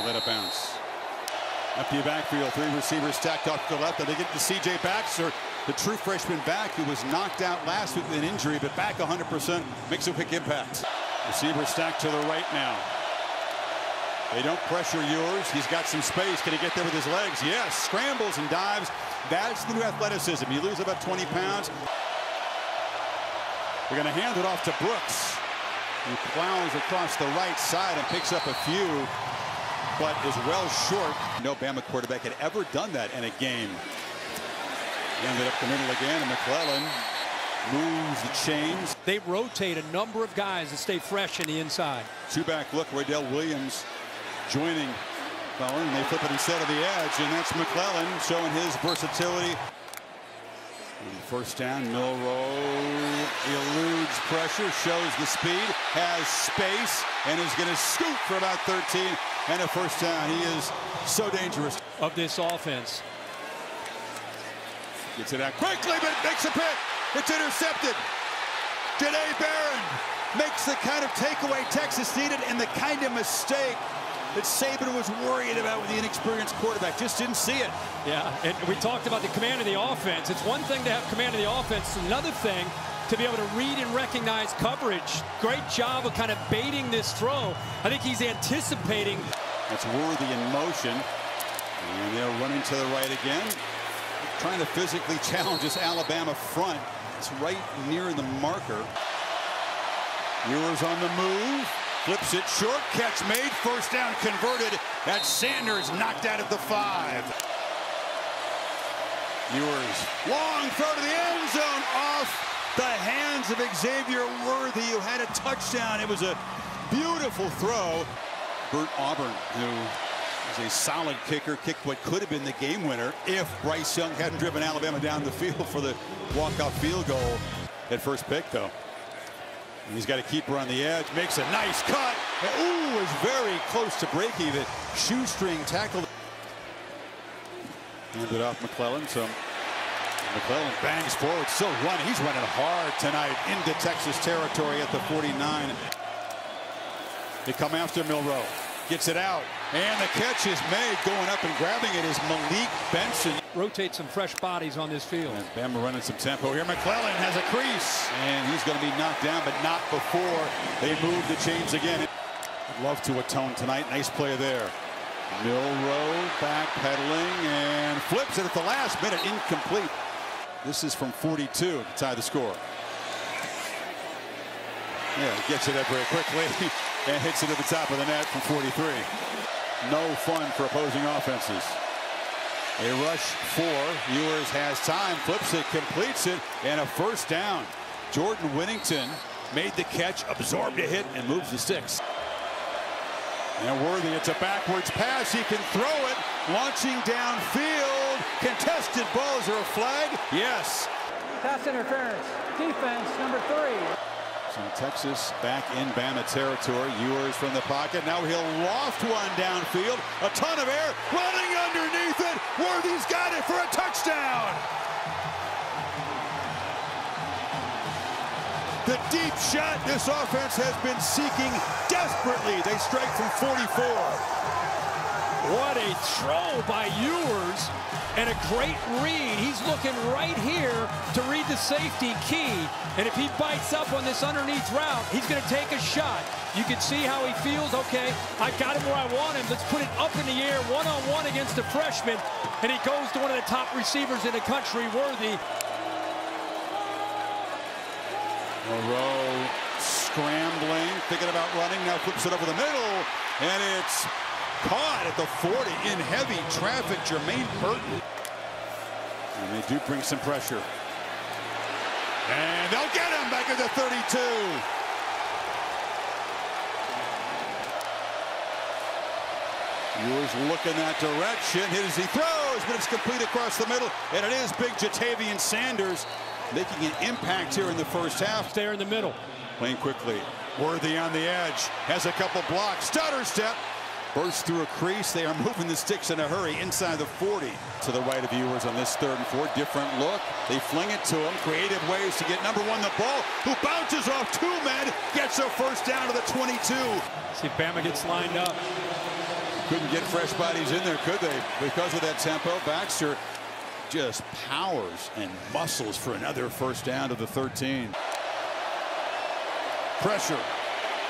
let it bounce. Empty backfield, three receivers stacked off to the left. And they get to C.J. Baxter, the true freshman back who was knocked out last week with an injury, but back 100%, makes a quick impact. Receiver stacked to the right now. They don't pressure Ewers. He's got some space. Can he get there with his legs? Yes. Scrambles and dives. That's the new athleticism. You lose about 20 pounds. They're going to hand it off to Brooks. He plows across the right side and picks up a few, but is well short. No Bama quarterback had ever done that in a game. He Ended up the middle again, and McClellan moves the chains. They rotate a number of guys to stay fresh in the inside. Two back look, Roydell Williams joining McClellan, they flip it instead of the edge, and that's McClellan showing his versatility. First down, Milroe eludes pressure, shows the speed, has space, and is going to scoop for about 13 and a first down. He is so dangerous. Of this offense. Gets it out quickly, but makes a pick. It's intercepted. Jahdae Barron makes the kind of takeaway Texas needed and the kind of mistake that Saban was worried about with the inexperienced quarterback. Just didn't see it. Yeah, and we talked about the command of the offense. It's one thing to have command of the offense. It's another thing to be able to read and recognize coverage. Great job of kind of baiting this throw. I think he's anticipating. That's Worthy in motion. And they're running to the right again. Trying to physically challenge this Alabama front. It's right near the marker. Ewers on the move. Flips it short. Catch made. First down converted. That's Sanders knocked out of the five. Ewers. Long throw to the end zone. Off the hands of Xavier Worthy, who had a touchdown. It was a beautiful throw. Bert Auburn, who is a solid kicker, kicked what could have been the game winner if Bryce Young hadn't driven Alabama down the field for the walk-off field goal at first pick, though. He's got a keeper on the edge, makes a nice cut. Ooh, is very close to break even. Shoestring tackle. Handed off McClellan. So McClellan bangs forward, still running. He's running hard tonight into Texas territory at the 49. They come after Milroe. Gets it out. And the catch is made. Going up and grabbing it is Malik Benson. Rotate some fresh bodies on this field. And Bama running some tempo here. McClellan has a crease. And he's going to be knocked down, but not before they move the chains again. Love to atone tonight. Nice play there. Milroe backpedaling and flips it at the last minute. Incomplete. This is from 42 to tie the score. Yeah, gets it up very quickly and hits it at the top of the net from 43. No fun for opposing offenses. A rush four. Ewers has time, flips it, completes it, and a first down. Jordan Whittington made the catch, absorbed a hit, and moves the sticks. And Worthy, it's a backwards pass. He can throw it, launching downfield. Contested ball. Is there a flag? Yes. Pass interference. Defense, number three. So Texas back in Bama territory. Ewers from the pocket. Now he'll loft one downfield. A ton of air. Running underneath it. Worthy's got it for a touchdown. The deep shot this offense has been seeking desperately. They strike from 44. What a throw by Ewers and a great read. He's looking right here to read the safety key. And if he bites up on this underneath route, he's going to take a shot. You can see how he feels. Okay, I got him where I want him. Let's put it up in the air, one-on-one -on -one against a freshman. And he goes to one of the top receivers in the country, Worthy. Milroe scrambling, thinking about running, now flips it over the middle, and it's caught at the 40 in heavy traffic, Jermaine Burton. And they do bring some pressure. And they'll get him back at the 32. Ewers looking that direction, hit as he throws, but it's complete across the middle, and it is big Ja'Tavion Sanders making an impact here in the first half. There in the middle. Playing quickly. Worthy on the edge. Has a couple blocks. Stutter step. Burst through a crease. They are moving the sticks in a hurry inside the 40 to the right of Ewers on this third and four. Different look. They fling it to him. Creative ways to get number one the ball, who bounces off two men, gets a first down to the 22. See if Bama gets lined up. Couldn't get fresh bodies in there, could they? Because of that tempo, Baxter just powers and muscles for another first down to the 13. Pressure.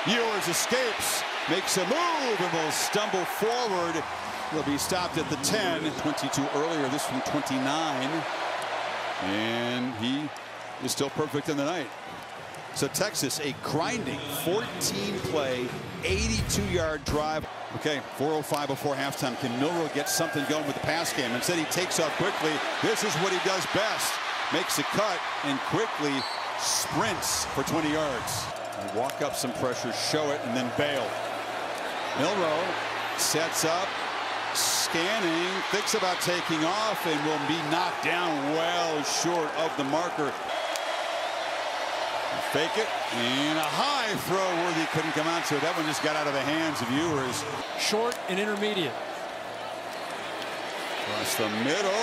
Ewers escapes, makes a move, and will stumble forward. He'll be stopped at the 10. 22 earlier, this from 29. And he is still perfect in the night. So Texas, a grinding 14-play, 82-yard drive. Okay, 4.05 before halftime. Can Milroe get something going with the pass game? Instead, he takes off quickly. This is what he does best. Makes a cut and quickly sprints for 20 yards. Walk up some pressure, show it, and then bail. Milroe sets up, scanning, thinks about taking off, and will be knocked down well short of the marker. Fake it, and a high throw Worthy couldn't come out so. That one just got out of the hands of Ewers. Short and intermediate. Across the middle,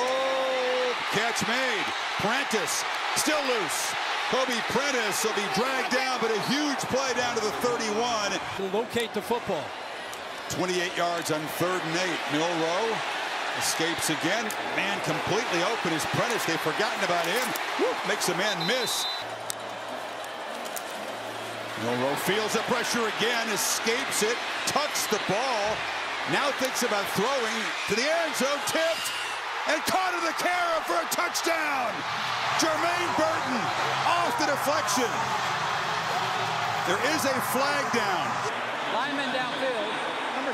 catch made. Prentice still loose. Kobe Prentice will be dragged down, but a huge play down to the 31. To locate the football. 28 yards on third and eight. Milroe escapes again. Man completely open is Prentice. They've forgotten about him. Makes a man miss. Milroe feels the pressure again, escapes it, tucks the ball. Now thinks about throwing to the end zone, tipped, and caught in the carry for a touchdown. Jermaine Burton off the deflection. There is a flag down. Lineman downfield, number 71.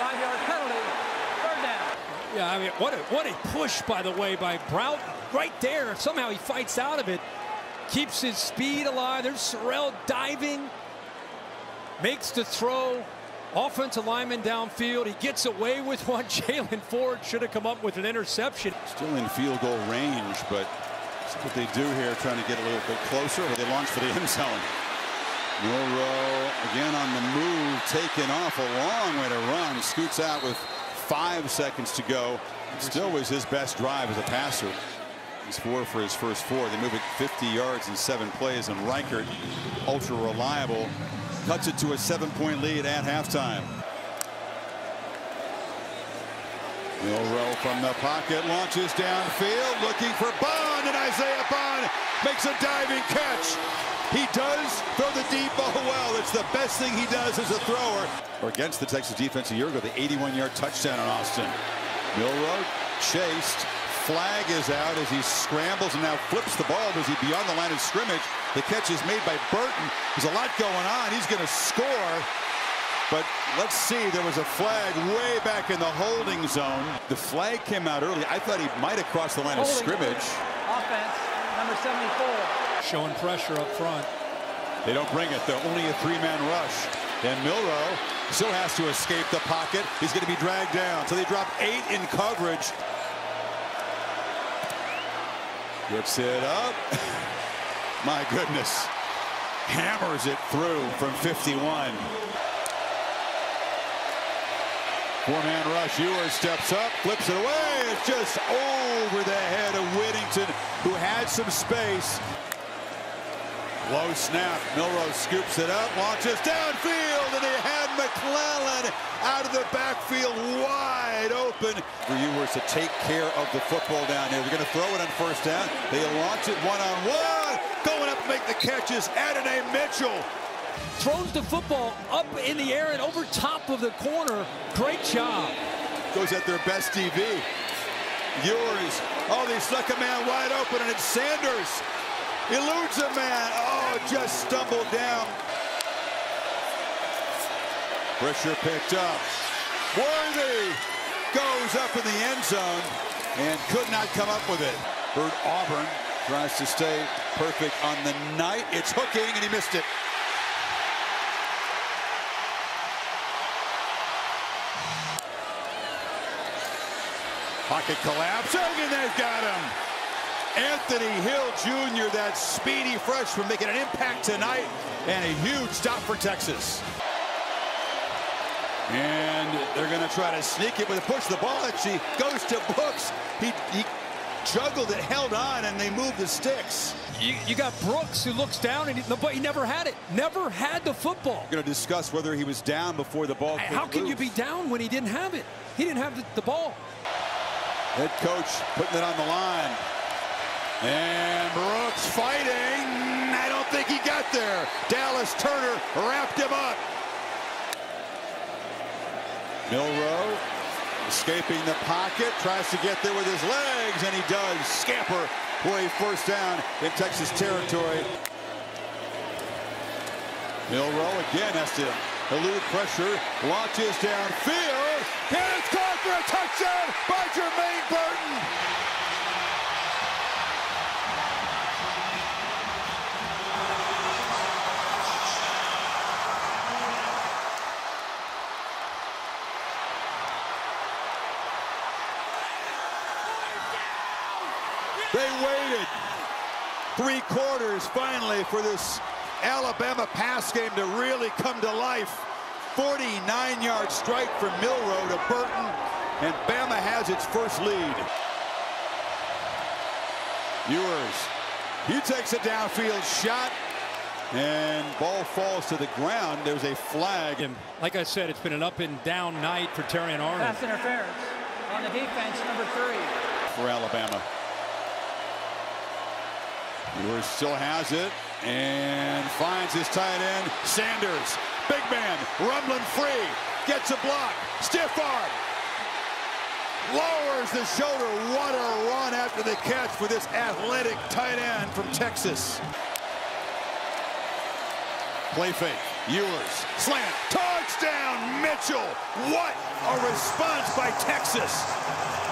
Five-yard penalty, third down. Yeah, I mean, what a, what a push, by the way, by Brown right there. Somehow he fights out of it, keeps his speed alive. There's Sorrell diving, makes the throw. Offensive lineman downfield. He gets away with one. Jaylan Ford should have come up with an interception. Still in field goal range, but that's what they do here, trying to get a little bit closer. They launch for the end zone. Milroe again on the move, taking off a long way to run. Scoots out with five seconds to go. Still was his best drive as a passer. He's four for his first four. They move it 50 yards in seven plays, and Reichard, ultra reliable, cuts it to a seven-point lead at halftime. Milroe from the pocket launches downfield, looking for Bond, and Isaiah Bond makes a diving catch. He does throw the deep ball well. It's the best thing he does as a thrower. Or against the Texas defense a year ago, the 81-yard touchdown on Austin. Milroe chased. Flag is out as he scrambles and now flips the ball. Is he beyond the line of scrimmage? The catch is made by Burton. There's a lot going on. He's going to score. But let's see, there was a flag way back in the holding zone. The flag came out early. I thought he might have crossed the line Holding. of scrimmage. Offense, number 74. Showing pressure up front. They don't bring it. They're only a three-man rush. And Milroe still has to escape the pocket. He's going to be dragged down. So they drop eight in coverage. Gets it up. My goodness. Hammers it through from 51. Four-man rush. Ewers steps up, flips it away. It's just over the head of Whittington, who had some space. Low snap. Milroe scoops it up, launches downfield, and he had McClellan out of the backfield wide open. For Ewers to take care of the football down here. They're going to throw it on first down. They launch it one-on-one. Going up to make the catches, Adonai Mitchell. Throws the football up in the air and over top of the corner. Great job. Goes at their best DV. Ewers. Oh, they stuck a man wide open, and it's Sanders. Eludes a man. Oh, just stumbled down. Pressure picked up. Worthy goes up in the end zone and could not come up with it. Bert Auburn tries to stay perfect on the night. It's hooking, and he missed it. Pocket collapse, oh, and they've got him. Anthony Hill Jr., that speedy freshman, making an impact tonight, and a huge stop for Texas. And they're going to try to sneak it with a push. The ball actually goes to Brooks. He, he juggled it, held on, and they moved the sticks. You, you got Brooks who looks down, and he, but he never had it. Never had the football. We're going to discuss whether he was down before the ball How can loose. you be down when he didn't have it? He didn't have the, the ball. Head coach putting it on the line. And Brooks fighting. I don't think he got there. Dallas Turner wrapped him up. Milroe escaping the pocket, tries to get there with his legs, and he does. Scamper a first down in Texas territory. Milroe again has to elude pressure, launches downfield, and it's caught for a touchdown by Jermaine Burton. They waited three quarters finally for this Alabama pass game to really come to life. 49-yard strike from Milroe to Burton, and Bama has its first lead. Ewers, he takes a downfield shot, and ball falls to the ground. There's a flag. And like I said, it's been an up and down night for Terrion Arnold. Pass interference on the defense, number three. for Alabama. Ewers still has it and finds his tight end, Sanders. Big man, rumbling free, gets a block, stiff arm. Lowers the shoulder. What a run after the catch for this athletic tight end from Texas. Play fake. Ewers. Slant. Touchdown, Mitchell. What a response by Texas.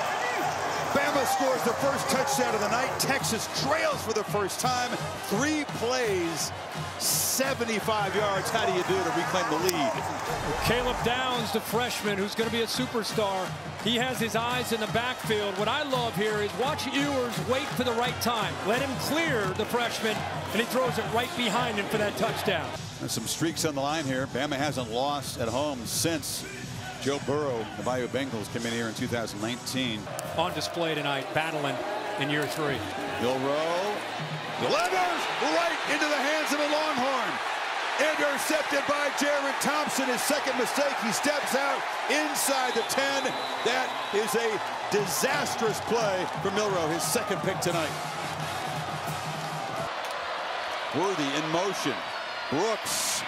Bama scores the first touchdown of the night. Texas trails for the first time. Three plays, 75 yards. How do you do to reclaim the lead? Caleb Downs, the freshman, who's going to be a superstar. He has his eyes in the backfield. What I love here is watch Ewers wait for the right time. Let him clear the freshman, and he throws it right behind him for that touchdown. There's some streaks on the line here. Bama hasn't lost at home since Joe Burrow, the Bayou Bengals, came in here in 2019. On display tonight, battling in year three. Milroe delivers right into the hands of a Longhorn. Intercepted by Jerrin Thompson. His second mistake. He steps out inside the 10. That is a disastrous play for Milroe, His second pick tonight. Worthy in motion. Brooks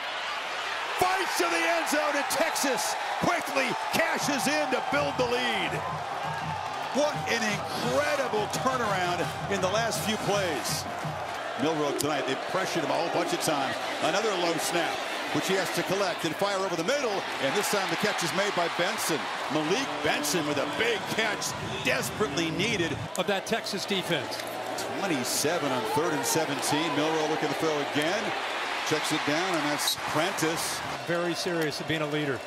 fights to the end zone in Texas quickly cashes in to build the lead. What an incredible turnaround in the last few plays. Milroe tonight, they pressured him a whole bunch of times. Another low snap, which he has to collect and fire over the middle. And this time the catch is made by Benson. Malik Benson with a big catch, desperately needed. Of that Texas defense. 27 on third and 17. Milroe looking to throw again. Checks it down, and that's Prentice. Very serious at being a leader.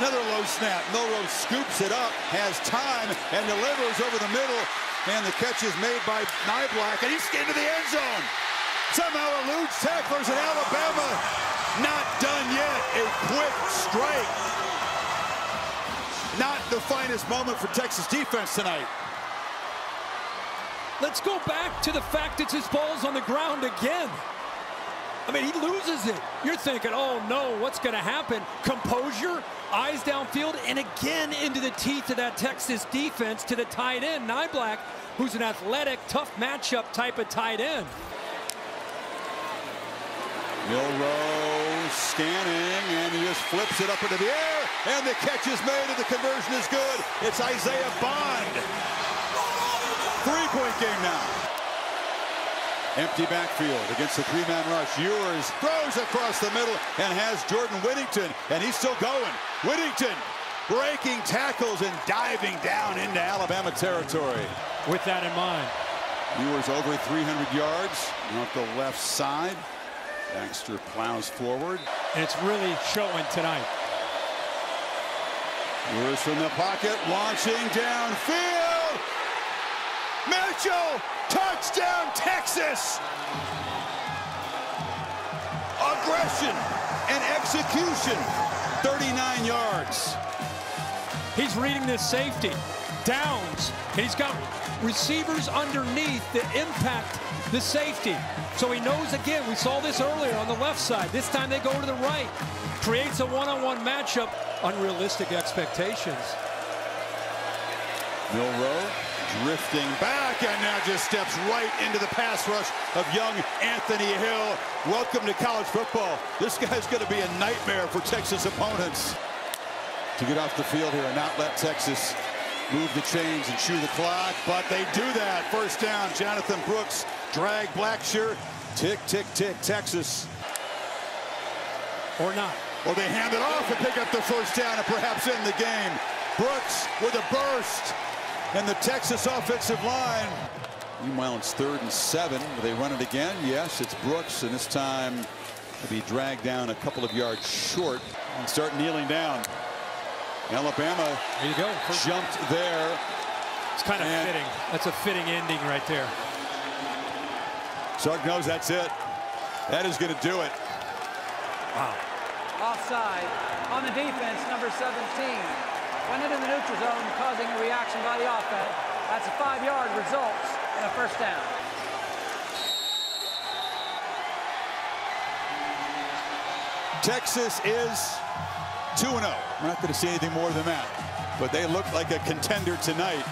Another low snap. Milroe scoops it up, has time, and delivers over the middle. And the catch is made by Niblack, and he's into the end zone. Somehow eludes tacklers in Alabama. Not done yet. A quick strike. Not the finest moment for Texas defense tonight. Let's go back to the fact that his ball's on the ground again. I mean, he loses it. You're thinking, oh no, what's going to happen? Composure, eyes downfield, and again into the teeth of that Texas defense to the tight end, Niblack, who's an athletic, tough matchup type of tight end. Milroe scanning, and he just flips it up into the air, and the catch is made, and the conversion is good. It's Isaiah Bond. Three-point game now. Empty backfield against the three-man rush. Ewers throws across the middle and has Jordan Whittington, and he's still going. Whittington breaking tackles and diving down into Alabama territory. With that in mind, Ewers over 300 yards off the left side. Baxter plows forward. and it's really showing tonight. Ewers from the pocket, launching downfield. Mitchell, touchdown, Texas. Aggression and execution 39 yards. He's reading this safety. Downs. And he's got receivers underneath that impact the safety. So he knows again, we saw this earlier on the left side. This time they go to the right. Creates a one-on-one -on -one matchup. Unrealistic expectations. Milroe drifting back and now just steps right into the pass rush of young Anthony Hill. Welcome to college football. This guy's going to be a nightmare for Texas opponents. To get off the field here and not let Texas move the chains and chew the clock, but they do that. First down, Jonathan Brooks, drag Blackshear, tick, tick, tick, Texas. Or not. Or they hand it off and pick up the first down and perhaps end the game. Brooks with a burst and the Texas offensive line. Meanwhile, it's third and seven. Will they run it again? Yes, it's Brooks, and this time he'll be dragged down a couple of yards short and start kneeling down. Alabama there you go. First jumped there. It's kind of fitting. That's a fitting ending right there. Sark knows that's it. That is going to do it. Wow. Offside on the defense, number 17. Went into the neutral zone, causing a reaction by the offense. That's a five-yard results and a first down. Texas is 2-0. We're not going to see anything more than that. But they look like a contender tonight.